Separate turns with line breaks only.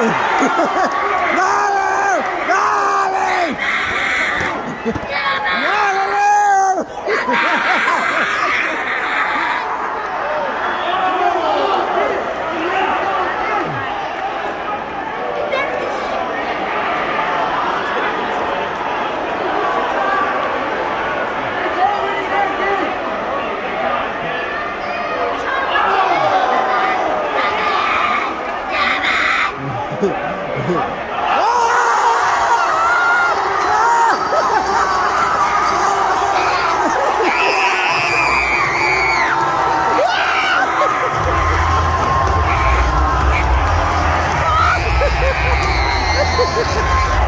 No!
Ha
ha